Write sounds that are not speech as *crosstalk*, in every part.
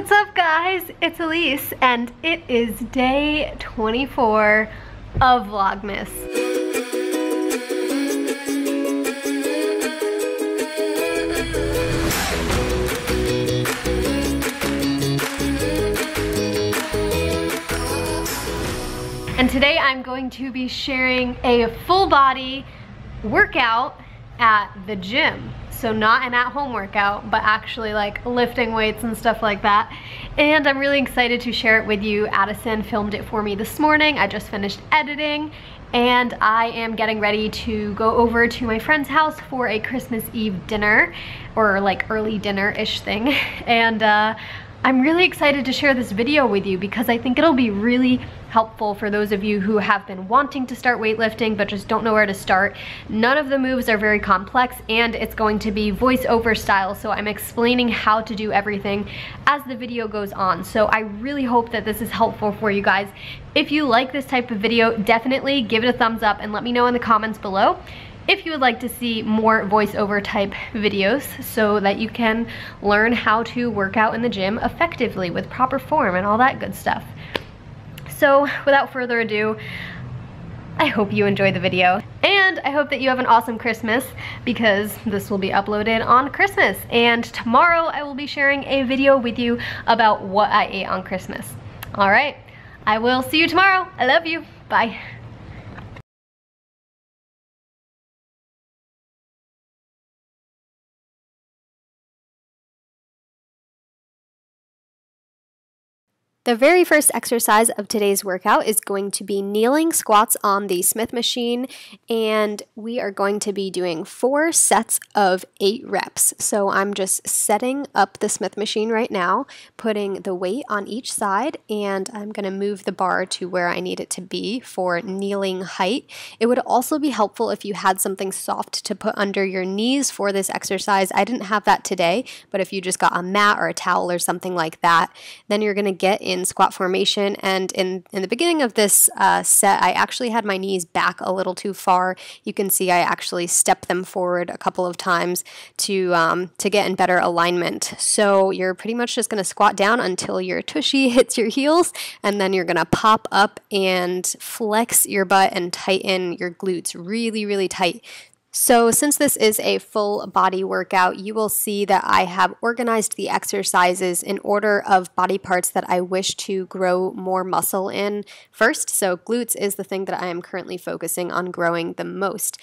What's up guys? It's Alyse and it is day 24 of Vlogmas. And today I'm going to be sharing a full body workout at the gym so not an at-home workout, but actually like lifting weights and stuff like that. And I'm really excited to share it with you. Addison filmed it for me this morning. I just finished editing and I am getting ready to go over to my friend's house for a Christmas Eve dinner or like early dinner-ish thing. *laughs* And uh, I'm really excited to share this video with you because I think it'll be really helpful for those of you who have been wanting to start weightlifting but just don't know where to start. None of the moves are very complex and it's going to be voiceover style so I'm explaining how to do everything as the video goes on. So I really hope that this is helpful for you guys. If you like this type of video, definitely give it a thumbs up and let me know in the comments below if you would like to see more voiceover type videos so that you can learn how to work out in the gym effectively with proper form and all that good stuff. So without further ado, I hope you enjoy the video. And I hope that you have an awesome Christmas because this will be uploaded on Christmas. And tomorrow I will be sharing a video with you about what I ate on Christmas. All right, I will see you tomorrow. I love you. Bye. The very first exercise of today's workout is going to be kneeling squats on the Smith machine, and we are going to be doing four sets of eight reps. So I'm just setting up the Smith machine right now, putting the weight on each side, and I'm going to move the bar to where I need it to be for kneeling height. It would also be helpful if you had something soft to put under your knees for this exercise. I didn't have that today, but if you just got a mat or a towel or something like that, then you're going to get in squat formation. And in, in the beginning of this uh, set, I actually had my knees back a little too far. You can see I actually stepped them forward a couple of times to, um, to get in better alignment. So you're pretty much just going to squat down until your tushy *laughs* hits your heels, and then you're going to pop up and flex your butt and tighten your glutes really, really tight so since this is a full body workout, you will see that I have organized the exercises in order of body parts that I wish to grow more muscle in first. So glutes is the thing that I am currently focusing on growing the most.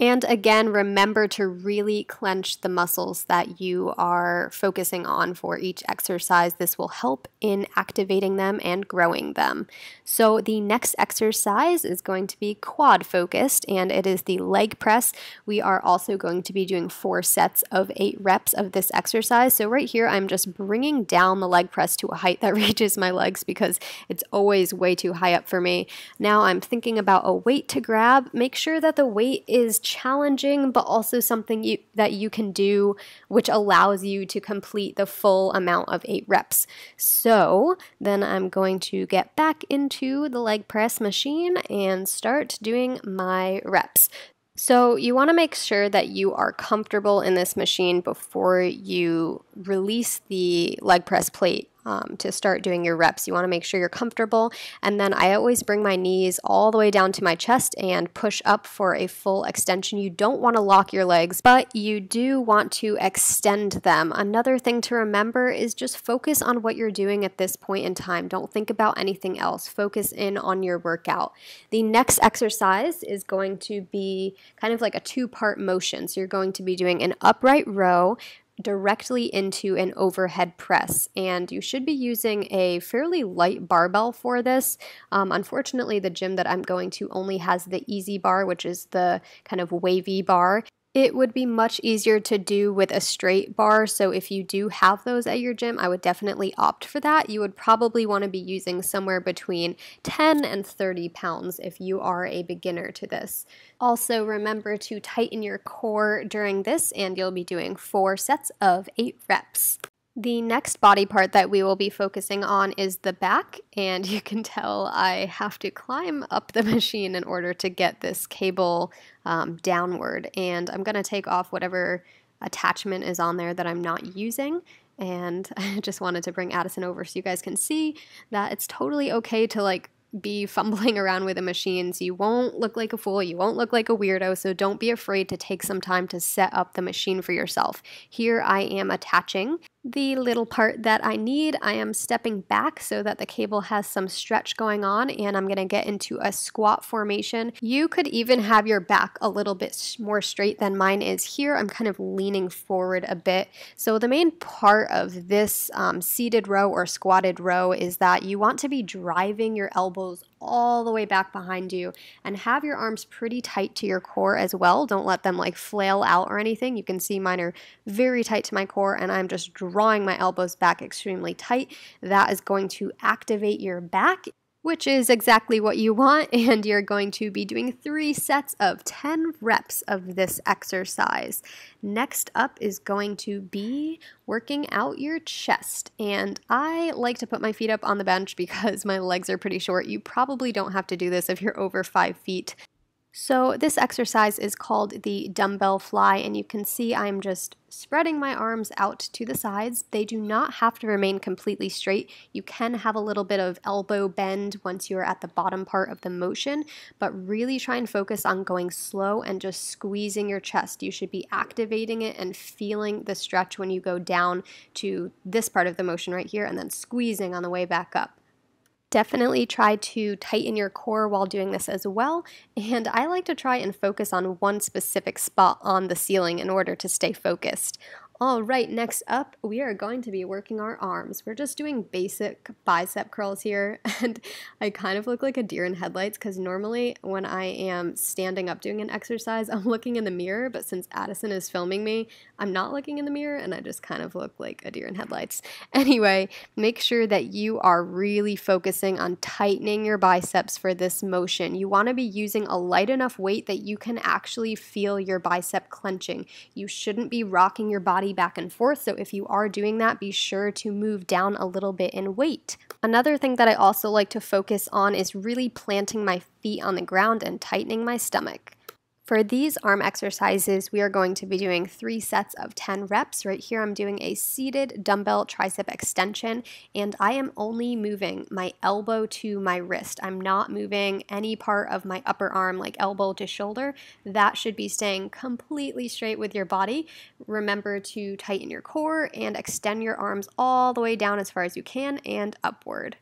And again, remember to really clench the muscles that you are focusing on for each exercise. This will help in activating them and growing them. So the next exercise is going to be quad focused and it is the leg press. We are also going to be doing four sets of eight reps of this exercise. So right here, I'm just bringing down the leg press to a height that *laughs* reaches my legs because it's always way too high up for me. Now I'm thinking about a weight to grab. Make sure that the weight is challenging, but also something you, that you can do which allows you to complete the full amount of eight reps. So then I'm going to get back into the leg press machine and start doing my reps. So you want to make sure that you are comfortable in this machine before you release the leg press plate um, to start doing your reps. You want to make sure you're comfortable. And then I always bring my knees all the way down to my chest and push up for a full extension. You don't want to lock your legs, but you do want to extend them. Another thing to remember is just focus on what you're doing at this point in time. Don't think about anything else. Focus in on your workout. The next exercise is going to be kind of like a two part motion. So you're going to be doing an upright row directly into an overhead press. And you should be using a fairly light barbell for this. Um, unfortunately, the gym that I'm going to only has the EZ bar, which is the kind of wavy bar. It would be much easier to do with a straight bar, so if you do have those at your gym, I would definitely opt for that. You would probably want to be using somewhere between 10 and 30 pounds if you are a beginner to this. Also, remember to tighten your core during this, and you'll be doing four sets of eight reps. The next body part that we will be focusing on is the back, and *laughs* you can tell I have to climb up the *laughs* machine in order to get this cable um, downward. And I'm going to take off whatever attachment is on there that I'm not using, and *laughs* I just wanted to bring Addison over so you guys can see that it's totally okay to like be fumbling around with the machines. You won't look like a fool, you won't look like a weirdo, so don't be afraid to take some time to set up the machine for yourself. Here I am attaching the little part that I need, I am stepping back so that the cable has some stretch going on and I'm going to get into a squat formation. You could even have your back a little bit more straight than mine is here. I'm kind of leaning forward a bit. So the main part of this um, seated row or squatted row is that you want to be driving your elbows all the way back behind you and have your arms pretty tight to your core as well. Don't let them like flail out or anything. You can see mine are very tight to my core and I'm just drawing my elbows back extremely tight. That is going to activate your back which is exactly what you want, *laughs* and you're going to be doing three sets of 10 reps of this exercise. Next up is going to be working out your chest, and I like to put my feet up on the bench because *laughs* my legs are pretty short. You probably don't have to do this if you're over five feet. So this exercise is called the dumbbell fly and you can see I'm just spreading my arms out to the sides. They do not have to remain completely straight. You can have a little bit of elbow bend once you're at the bottom part of the motion, but really try and focus on going slow and just squeezing your chest. You should be activating it and feeling the stretch when you go down to this part of the motion right here and then squeezing on the way back up. Definitely try to tighten your core while doing this as well. And I like to try and focus on one specific spot on the ceiling in order to stay focused. All right, next up, we are going to be working our arms. We're just doing basic bicep curls here, *laughs* and I kind of look like a deer in headlights because normally when I am standing up doing an exercise, *laughs* I'm looking in the mirror, but since Addison is filming me, I'm not looking in the mirror and I just kind of look like a deer in headlights. *laughs* Anyway, make sure that you are really focusing on tightening your biceps for this motion. You want to be using a light enough weight that you can actually feel your bicep clenching. You shouldn't be rocking your body back and forth. So if you are doing that, be sure to move down a little bit in weight. Another thing that I also like to focus on is really planting my feet on the ground and tightening my stomach. For these arm exercises, we are going to be doing three sets of 10 reps. Right here, I'm doing a seated dumbbell tricep extension, and I am only moving my elbow to my wrist. I'm not moving any part of my upper arm, like elbow to shoulder. That should be staying completely straight with your body. Remember to tighten your core and extend your arms all the way down as far as you can and upward.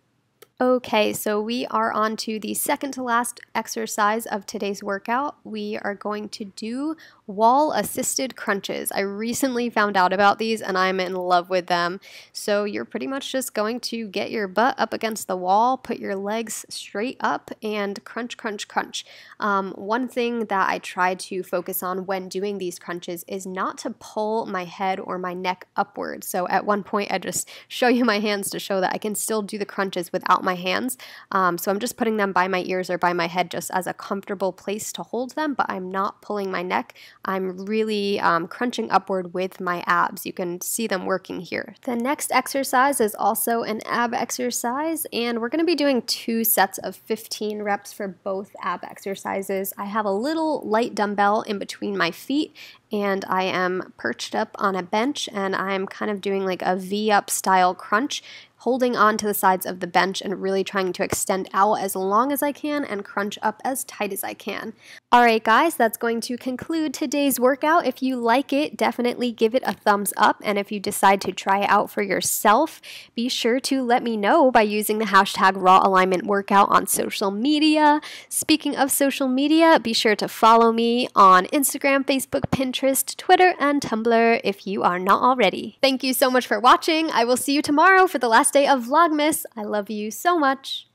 Okay, so we are on to the second to last exercise of today's workout. We are going to do wall assisted crunches. I recently found out about these and I'm in love with them. So you're pretty much just going to get your butt up against the wall, put your legs straight up, and crunch, crunch, crunch. Um, one thing that I try to focus on when doing these crunches is not to pull my head or my neck upward. So at one point, I just show you my hands to show that I can still do the crunches without my hands. Um, so I'm just putting them by my ears or by my head just as a comfortable place to hold them, but I'm not pulling my neck. I'm really um, crunching upward with my abs. You can see them working here. The next exercise is also an ab exercise, and we're going to be doing two sets of 15 reps for both ab exercises. I have a little light dumbbell in between my feet, and I am perched up on a bench and I'm kind of doing like a V up style crunch holding on to the sides of the bench and really trying to extend out as long as I can and crunch up as tight as I can. Alright guys, that's going to conclude today's workout. If you like it, definitely give it a thumbs up and if you decide to try it out for yourself, be sure to let me know by using the hashtag raw alignment workout on social media. Speaking of social media, be sure to follow me on Instagram, Facebook, Pinterest, Twitter, and Tumblr if you are not already. Thank you so much for watching. I will see you tomorrow for the last day of Vlogmas. I love you so much.